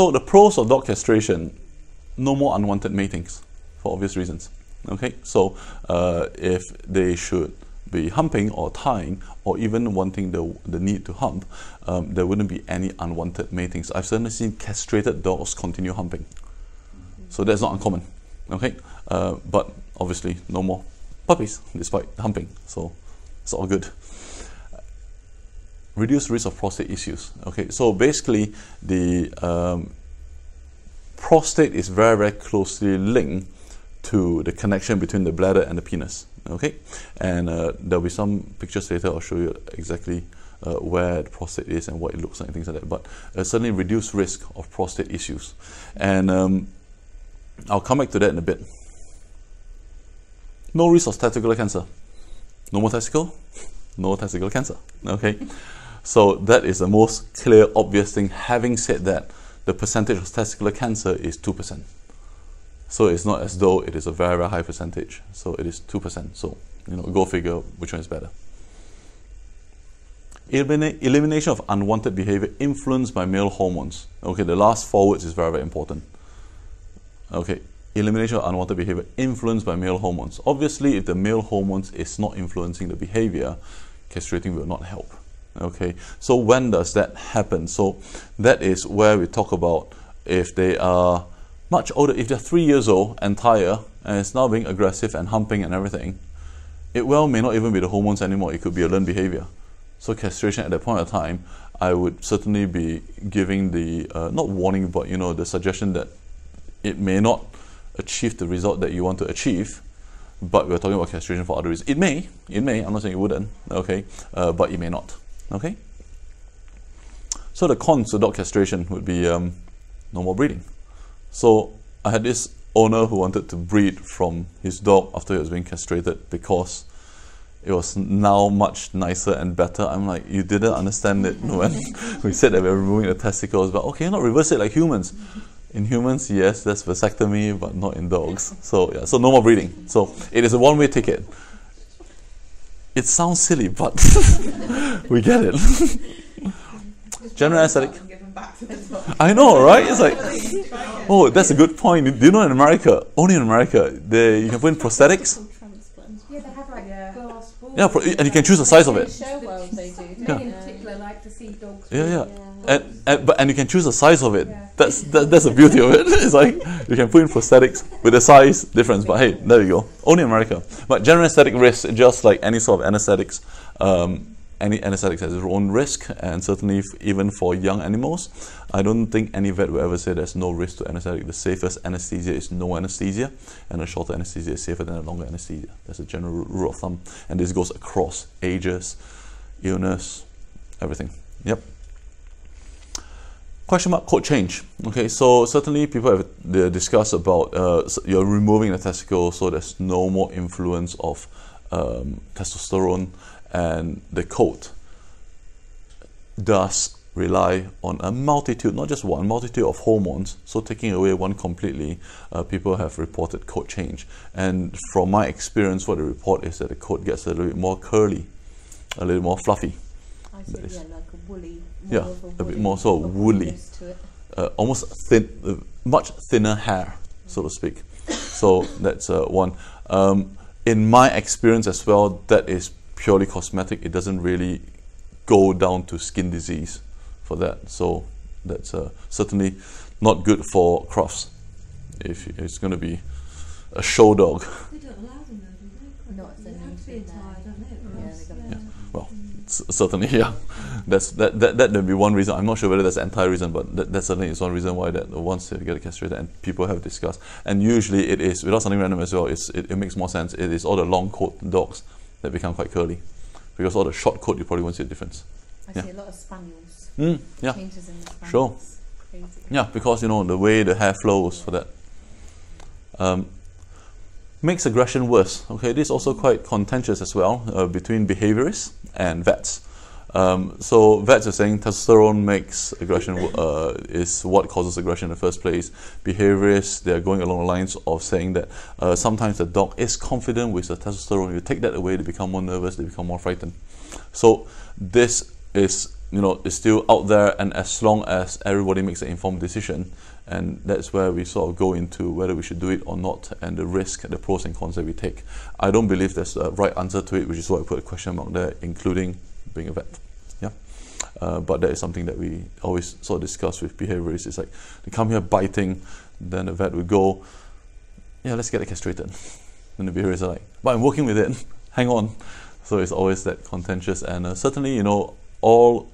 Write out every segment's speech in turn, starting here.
So the pros of dog castration, no more unwanted matings for obvious reasons. Okay, so uh, if they should be humping or tying or even wanting the, the need to hump, um, there wouldn't be any unwanted matings. I've certainly seen castrated dogs continue humping. So that's not uncommon. Okay, uh, but obviously no more puppies despite humping. So it's all good. Reduce risk of prostate issues. Okay, so basically the um, prostate is very, very closely linked to the connection between the bladder and the penis. Okay, and uh, there'll be some pictures later. I'll show you exactly uh, where the prostate is and what it looks like and things like that. But uh, certainly reduce risk of prostate issues, and um, I'll come back to that in a bit. No risk of testicular cancer. No more testicle, no testicular cancer. Okay, so that is the most clear, obvious thing. Having said that, the percentage of testicular cancer is two percent. So it's not as though it is a very, very high percentage. So it is 2%. So, you know, go figure which one is better. Elimina- elimination of unwanted behavior influenced by male hormones. Okay, the last four words is very, very important. Okay, elimination of unwanted behavior influenced by male hormones. Obviously, if the male hormones is not influencing the behavior, castrating will not help. Okay, so when does that happen? So that is where we talk about if they are much older, if they're three years old and tired and it's now being aggressive and humping and everything, it well may not even be the hormones anymore. It could be a learned behavior. So castration at that point of time, I would certainly be giving the uh, not warning, but you know the suggestion that it may not achieve the result that you want to achieve. But we're talking about castration for other reasons. It may, it may. I'm not saying it wouldn't. Okay, uh, but it may not. Okay. So the cons to dog castration would be um, no more breeding. So I had this owner who wanted to breed from his dog after he was being castrated because it was now much nicer and better. I'm like, you didn't understand it when we said that we were removing the testicles, but okay, not reverse it like humans. In humans, yes, that's vasectomy, but not in dogs. So yeah, so no more breeding. So it is a one-way ticket. It sounds silly, but we get it. General anesthetic. I know, right? It's like, oh, that's a good point. Do you know in America, only in America, they, you can put in prosthetics. Yeah, they have like glass. Yeah, and you can choose the size of it. Show world they do. Yeah. Me in particular like to see dogs. Yeah, yeah. And, and but and you can choose the size of it. That's that, that's the beauty of it. It's like you can put in prosthetics with the size difference. But hey, there you go. Only America. But general anesthetic risk, just like any sort of anesthetics, um, any anesthetics has its own risk, and certainly f- even for young animals, I don't think any vet will ever say there's no risk to anesthetic. The safest anesthesia is no anesthesia, and a shorter anesthesia is safer than a longer anesthesia. That's a general rule of thumb, and this goes across ages, illness, everything. Yep. Question mark code change. Okay, so certainly people have discussed about uh, you're removing the testicle, so there's no more influence of um, testosterone, and the coat does rely on a multitude, not just one, multitude of hormones. So taking away one completely, uh, people have reported coat change. And from my experience, what they report is that the coat gets a little bit more curly, a little more fluffy, said, yeah, like a woolly. Yeah, more of a bit more sort of woolly. uh, almost thin, uh, much thinner hair, so to speak. So that's uh, one. Um, in my experience as well, that is purely cosmetic. It doesn't really go down to skin disease for that. So that's uh, certainly not good for Crufts. If it's going to be a show dog, They don't allow them though, do they? Not They the have to be new thing attired, don't they? Yeah, Or else, they're gonna yeah. well, s- certainly, yeah. That's that that that would be one reason. I'm not sure whether that's the entire reason, but that, that certainly is one reason why that once they get castrated and people have discussed. And usually it is without something random as well. It's it, it makes more sense. It is all the long coat dogs that become quite curly, because all the short coat you probably won't see a difference. I Yeah. see a lot of spaniels. Mm, yeah, Changes in the spaniels. Sure. Crazy. yeah, because you know the way the hair flows for that. Um, makes aggression worse. Okay, this is also quite contentious as well uh, between behaviorists and vets. Um, so vets are saying testosterone makes aggression uh, is what causes aggression in the first place. Behaviorists they are going along the lines of saying that uh, sometimes the dog is confident with the testosterone. You take that away, they become more nervous, they become more frightened. So this is you know, is still out there, and as long as everybody makes an informed decision, and that's where we sort of go into whether we should do it or not, and the risk, the pros and cons that we take. I don't believe there's a right answer to it, which is why I put a question mark there, including being a vet. Yeah, uh, but that is something that we always sort of discuss with behaviorists. It's like they come here biting, then the vet would go, "Yeah, let's get it castrated." And the behaviorists are like, "But I'm working with it. Hang on." So it's always that contentious, and uh, certainly, you know, all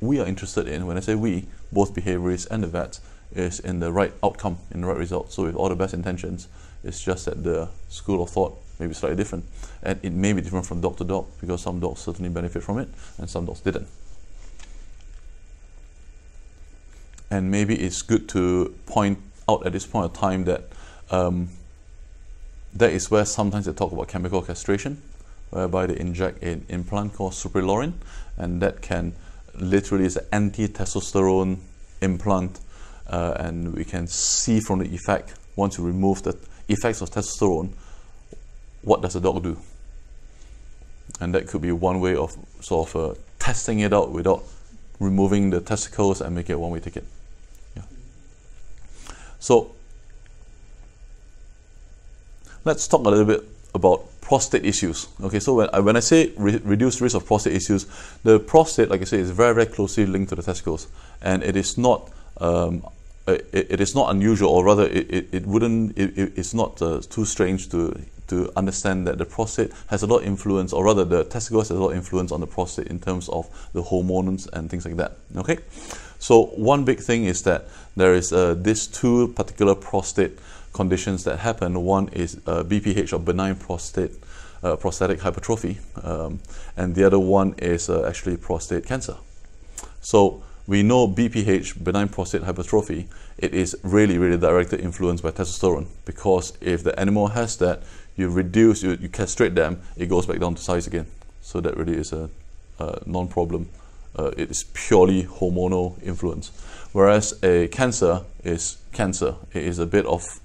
we are interested in, when I say we, both behaviorists and the vets, is in the right outcome, in the right result. So with all the best intentions, it's just that the school of thought may be slightly different. And it may be different from dog to dog because some dogs certainly benefit from it and some dogs didn't. And maybe it's good to point out at this point of time that um, that is where sometimes they talk about chemical castration, whereby they inject an implant called suprelorin, and that can literally is an anti-testosterone implant, uh, and we can see from the effect once you remove the effects of testosterone, what does the dog do? And that could be one way of sort of uh, testing it out without removing the testicles and make it one-way ticket. Yeah. So let's talk a little bit about prostate issues. Okay, so when I, when I say re- reduced risk of prostate issues, the prostate, like I say, is very very closely linked to the testicles, and it is not. Um, it, it is not unusual, or rather, it, it, it wouldn't. It, it's not uh, too strange to to understand that the prostate has a lot of influence, or rather, the testicles has a lot of influence on the prostate in terms of the hormones and things like that. Okay, so one big thing is that there is uh, two particular prostate conditions that happen. One is uh, BPH or benign prostate uh, prostatic hypertrophy, um, and the other one is uh, actually prostate cancer. So we know BPH, benign prostate hypertrophy, it is really, really directly influenced by testosterone because if the animal has that, you reduce, you, you castrate them, it goes back down to size again. So that really is a, a non-problem. Uh, it is purely hormonal influence. Whereas a cancer is cancer. It is a bit of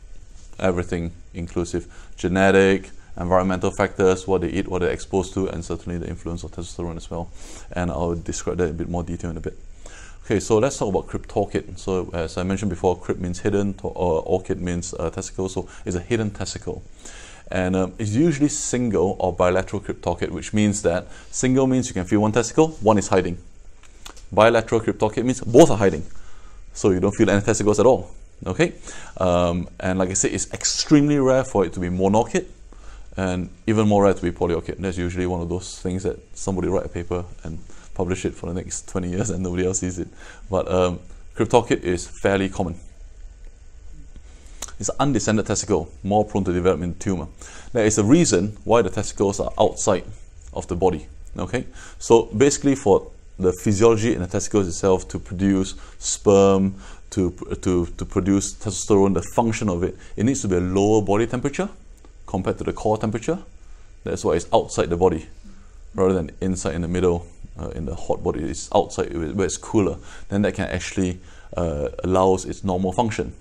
everything inclusive genetic, environmental factors, what they eat, what they're exposed to, and certainly the influence of testosterone as well. And I'll describe that in a bit more detail in a bit. Okay, so let's talk about cryptorchid. So as I mentioned before, crypt means hidden, or orchid means uh, testicle, so it's a hidden testicle. And um, it's usually single or bilateral cryptorchid, which means that single means you can feel one testicle, one is hiding. Bilateral cryptorchid means both are hiding, so you don't feel any testicles at all. Okay, um, and like I said, it's extremely rare for it to be monorchid, and even more rare to be polyorchid. That's usually one of those things that somebody write a paper and publish it for the next 20 years and nobody else sees it. But um, cryptorchid is fairly common. It's an undescended testicle, more prone to development tumor. There is a reason why the testicles are outside of the body. Okay, so basically for the physiology in the testicles itself to produce sperm, to, to, to produce testosterone, the function of it, it needs to be a lower body temperature compared to the core temperature. That's why it's outside the body rather than inside in the middle uh, in the hot body. It's outside where it's cooler. Then that can actually uh, allows its normal function.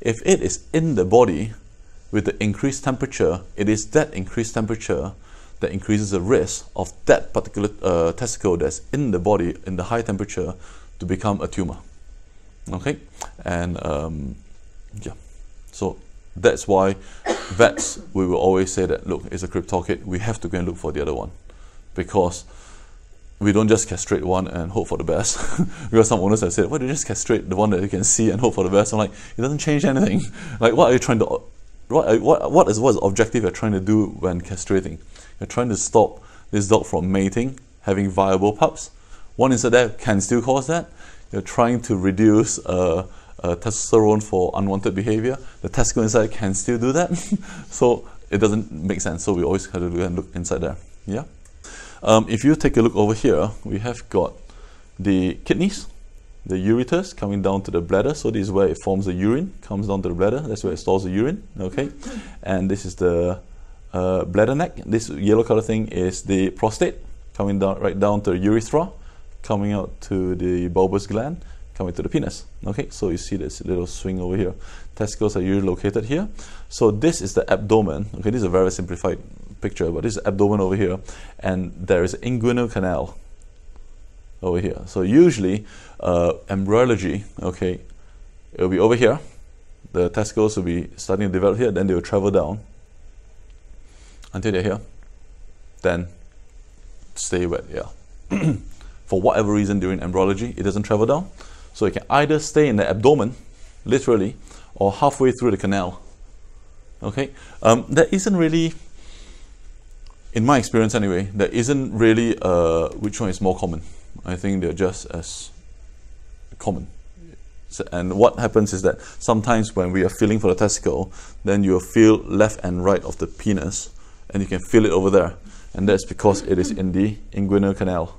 If it is in the body with the increased temperature, it is that increased temperature that increases the risk of that particular uh, testicle that's in the body in the high temperature to become a tumor. Okay, and um, yeah, so that's why vets we will always say that look, it's a cryptorchid. We have to go and look for the other one because we don't just castrate one and hope for the best. because some owners have said, why do you just castrate the one that you can see and hope for the best? I'm like, it doesn't change anything. like, what are you trying to, what, what, what is what is objective you're trying to do when castrating? You're trying to stop this dog from mating, having viable pups. One inside there can still cause that. You're trying to reduce uh, uh, testosterone for unwanted behavior. The testicle inside can still do that. so it doesn't make sense. So we always have to look inside there. Yeah. Um, if you take a look over here, we have got the kidneys, the ureters coming down to the bladder. So this is where it forms the urine, comes down to the bladder. That's where it stores the urine. Okay, and this is the uh, bladder neck. This yellow color thing is the prostate, coming down right down to the urethra, coming out to the bulbous gland, coming to the penis. Okay, so you see this little swing over here. Testicles are usually located here. So this is the abdomen. Okay, this is a very simplified picture, but this is abdomen over here, and there is inguinal canal. over here. So usually, uh, embryology, okay, it will be over here. The testicles will be starting to develop here, then they will travel down until they're here. Then stay wet, yeah. For whatever reason during embryology, it doesn't travel down. So it can either stay in the abdomen, literally, or halfway through the canal. Okay? Um, there isn't really, in my experience anyway, there isn't really uh, which one is more common. I think they're just as common. So, and what happens is that sometimes when we are feeling for the testicle, then you'll feel left and right of the penis, and you can feel it over there. And that's because it is in the inguinal canal.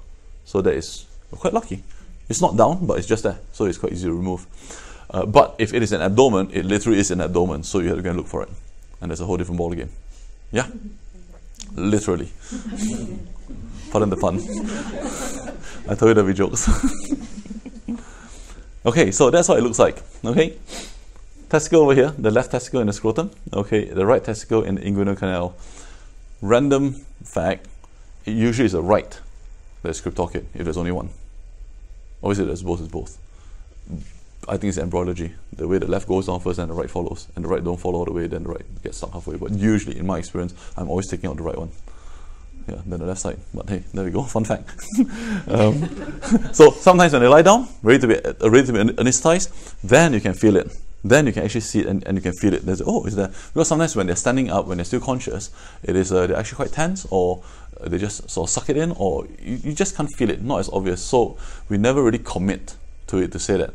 So that is quite lucky. It's not down, but it's just there. So it's quite easy to remove. Uh, but if it is an abdomen, it literally is an abdomen. So you have to go and look for it. And there's a whole different ball game. Yeah? Literally. Pardon the pun. I told you there'll be jokes. okay, so that's what it looks like. Okay? Testicle over here, the left testicle in the scrotum. Okay, the right testicle in the inguinal canal. Random fact, it usually is a right that's cryptorchid if there's only one. Obviously, there's both, is both. I think it's embryology. The way the left goes down first and the right follows. And the right don't follow all the way, then the right gets stuck halfway. But usually, in my experience, I'm always taking out the right one. Yeah, then the left side. But hey, there we go. Fun fact. um, so sometimes when they lie down, ready to be uh, ready to be anesthetized, then you can feel it. Then you can actually see it and, and you can feel it. There's oh, is there? Because sometimes when they're standing up, when they're still conscious, it is uh, they're actually quite tense, or they just sort of suck it in, or you, you just can't feel it. Not as obvious. So we never really commit to it to say that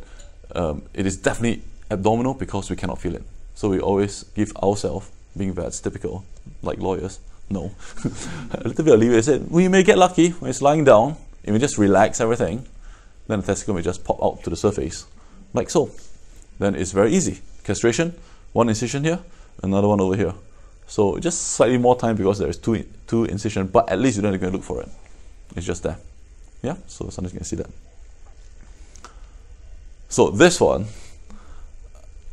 um, it is definitely abdominal because we cannot feel it. So we always give ourselves, being that's typical, like lawyers, no, a little bit of leeway. Said we may get lucky when it's lying down, if we just relax everything, then the testicle may just pop out to the surface, like so. Then it's very easy. Castration, one incision here, another one over here. So just slightly more time because there is two two incision, but at least you don't to look for it. It's just there. Yeah, so sometimes you can see that. So this one,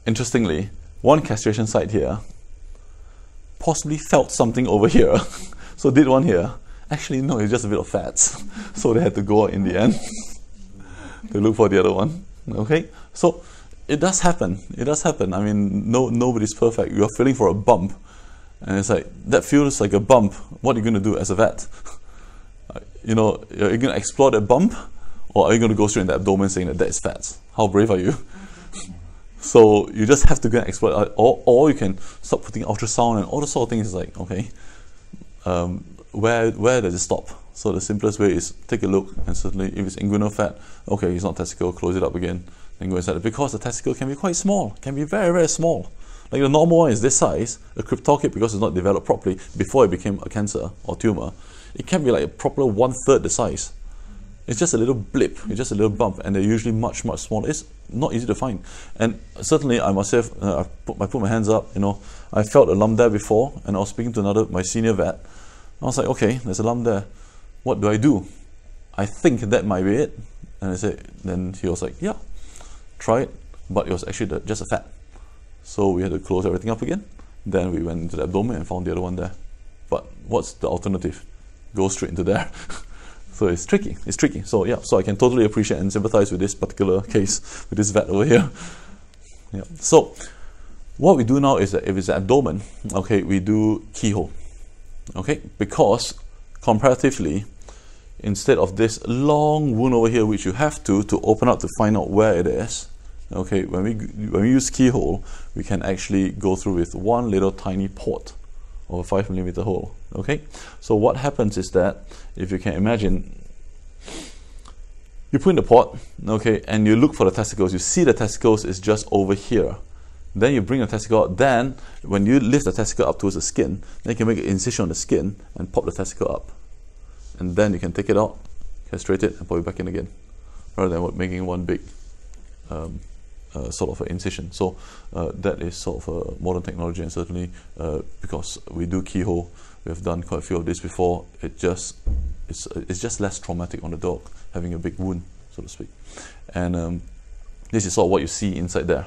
interestingly, one castration site here possibly felt something over here. so did one here. Actually, no, it's just a bit of fats. so they had to go in the end to look for the other one. Okay? So it does happen. It does happen. I mean, no nobody's perfect. You're feeling for a bump. And it's like, that feels like a bump. What are you going to do as a vet? you know, are you going to explore that bump? Or are you going to go straight in the abdomen saying that that is fat? How brave are you? so you just have to go and explore, or, or you can start putting ultrasound and all the sort of things. It's like okay, um, where where does it stop? So the simplest way is take a look, and certainly if it's inguinal fat, okay, it's not testicle, close it up again, then go inside it. Because the testicle can be quite small, can be very very small. Like the normal one is this size, a cryptorchid because it's not developed properly before it became a cancer or tumor, it can be like a proper one third the size. It's just a little blip, it's just a little bump, and they're usually much, much smaller. It's not easy to find. And certainly, I myself, uh, I, put, I put my hands up, you know, I felt a lump there before, and I was speaking to another, my senior vet. I was like, okay, there's a lump there. What do I do? I think that might be it. And I said, then he was like, yeah, try it. But it was actually the, just a fat. So we had to close everything up again. Then we went into the abdomen and found the other one there. But what's the alternative? Go straight into there. So it's tricky. It's tricky. So yeah, so I can totally appreciate and sympathize with this particular case with this vet over here. Yeah. So what we do now is that if it's abdomen, okay, we do keyhole. Okay, because comparatively, instead of this long wound over here, which you have to to open up to find out where it is, okay, when we when we use keyhole, we can actually go through with one little tiny port of a five millimeter hole. Okay, so what happens is that if you can imagine, you put in the pot, okay, and you look for the testicles. You see the testicles is just over here. Then you bring the testicle out. Then, when you lift the testicle up towards the skin, then you can make an incision on the skin and pop the testicle up. And then you can take it out, castrate it, and put it back in again, rather than making one big um, sort of an incision. So uh, that is sort of a modern technology, and certainly uh, because we do keyhole, we have done quite a few of this before. It just it's it's just less traumatic on the dog having a big wound, so to speak. And um, this is sort of what you see inside there.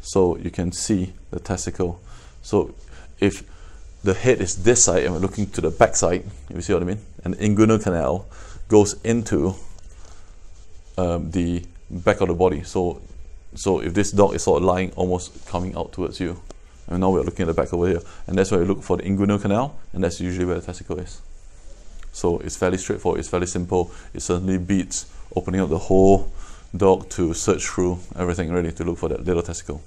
So you can see the testicle. So if the head is this side and we're looking to the back side, you see what I mean? And inguinal canal goes into um, the back of the body. So, so if this dog is sort of lying almost coming out towards you, and now we're looking at the back over here, and that's where we look for the inguinal canal, and that's usually where the testicle is. So it's fairly straightforward. It's fairly simple. It certainly beats opening up the whole dog to search through everything, really to look for that little testicle.